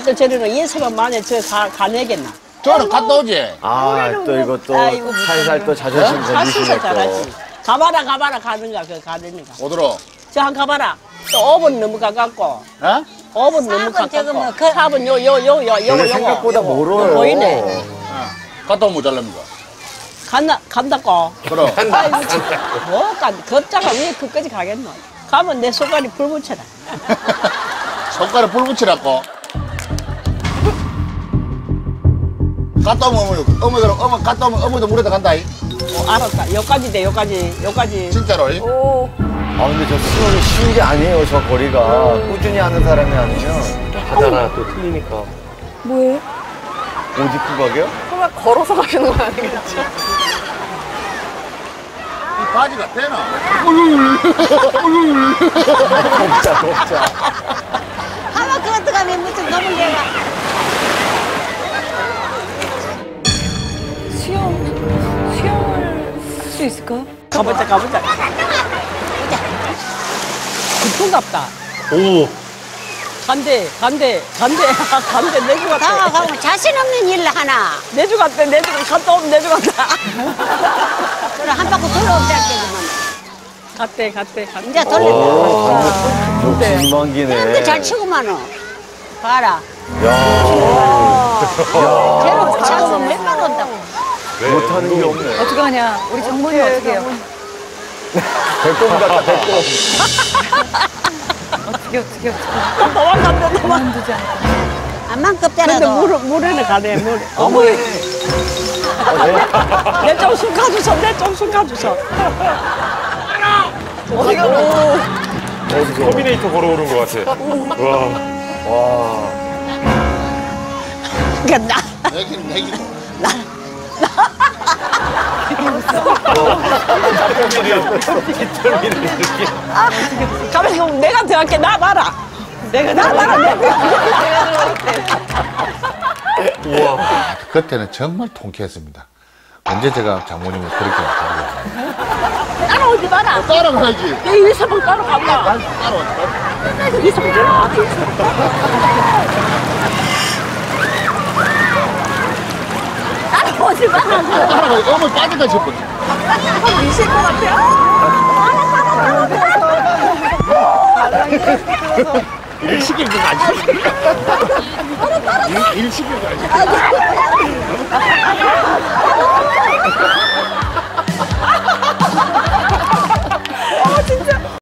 이것도 저리는 예수만 만에 저 가, 가내겠나? 저는 갔다 오지. 아, 또 이것도 아이고, 살살 또 자존심 사실서 건지시네 잘하지. 또. 가봐라 가봐라 가는가 그 가는가. 어디로? 저 한 가봐라. 또 5분 너무 가깝고 어? 5분 너무 사번 저거 뭐 가깝고 그- 4분 요 요 요 요 요거 되게 생각보다 멀어요. 보이네. 갔다 오면 잘랍니다. 간다 간다고. 그럼. 아이고 참. 뭐 간? 겁자가 왜 그까지 가겠노? 가면 내 손가락에 불 붙여라. 손가락 불 붙이라고. 갔다 오면 어머니, 어머니, 그럼 어머니 갔다 오면 어머니도 물에다 간다. 이. 어, 알았다. 여기까지 돼 여기까지 여기까지. 진짜로. 이. 아, 근데 저 수영이 쉬운 게 아니에요, 저 거리가. 꾸준히 하는 사람이 아니면. 하잖아 또 틀리니까 뭐해? 옷 입고 가게요? 설마 걸어서 가시는 거 아니겠죠? 이 바지가 되나? 덥자, 덥자. 아마 그것도 가면 무슨 너무 내가 수 있을까? 가보자 가보자. 급풍갑다. 오 간대 간대 간대 간대 내주 갔대. 다가가면 자신 없는 일을 하나 내주 갔대 내주 갔다 오면 내주 갔다. 그래 한 바퀴 돌아오자겠지만 갔대 갔대 갔대. 이제 돌린다 오, 욕심만기네. 근데 잘 치고만은 봐라 야, 쟤는 차서 몇번 온다고 못하는 게 없네. 어떡하냐? 우리 장모님 어떻게 해요? 배꼽 같다, 배꼽. 어떻게, 어떻게, 어떻게. 도망간대 도망. 그만두지 않을까? 암만 근데 급더라도 물 물에는 가네 물. 어머. 내좀 숨 가주소 내좀숨 가주소. 터미네이터 걸어오는 것 같아 와 와. 그나 내기는 내기고. 가만히 있으면 내가 들어갈게 나 봐라. 내가 나 봐라 내가. 그때는 정말 통쾌했습니다. 언제 제가 장모님을 그렇게 못하고 따라오지 마라. 따라가야지. 내 일사방 따라간다. 일사방 따라가. 따라오지 마라. 따라가. 어머니 빠질까 싶어. 미실 것 같아. 일 시킬 거 아니야? 일, 일 시킬 거 아니야?